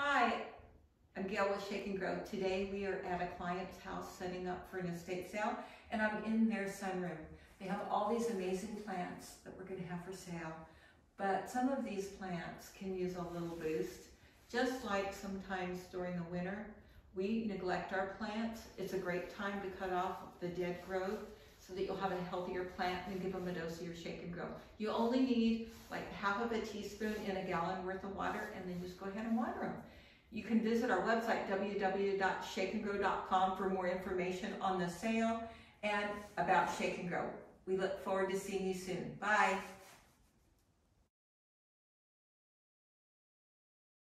Hi, I'm Gail with Shake and Grow. Today we are at a client's house setting up for an estate sale and I'm in their sunroom. They have all these amazing plants that we're going to have for sale, but some of these plants can use a little boost. Just like sometimes during the winter, we neglect our plants. It's a great time to cut off the dead growth so that you'll have a healthier plant and give them a dose of your shake and grow. You only need like half of a teaspoon in a gallon worth of water and then just go ahead and water them. You can visit our website www.shakeandgrow.com for more information on the sale and about Shake and Grow. We look forward to seeing you soon. Bye.